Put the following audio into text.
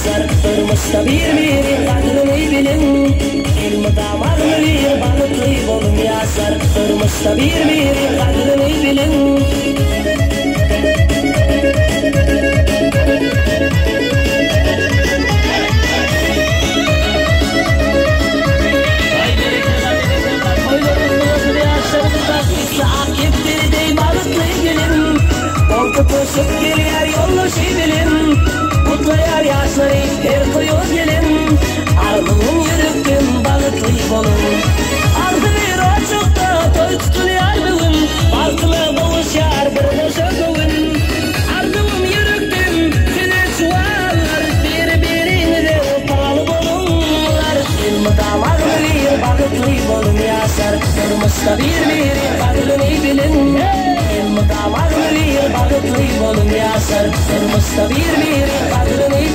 Durmuşta bir biri kadrini bilin İlmi damarlı bir balıklı bolun yaşar Durmuşta bir biri kadrini bilin Koşup geliyor bir biri kadrini bilin İlmi damar bilir balıklı bolun yaşar Durmuşta bir biri kadrini bilin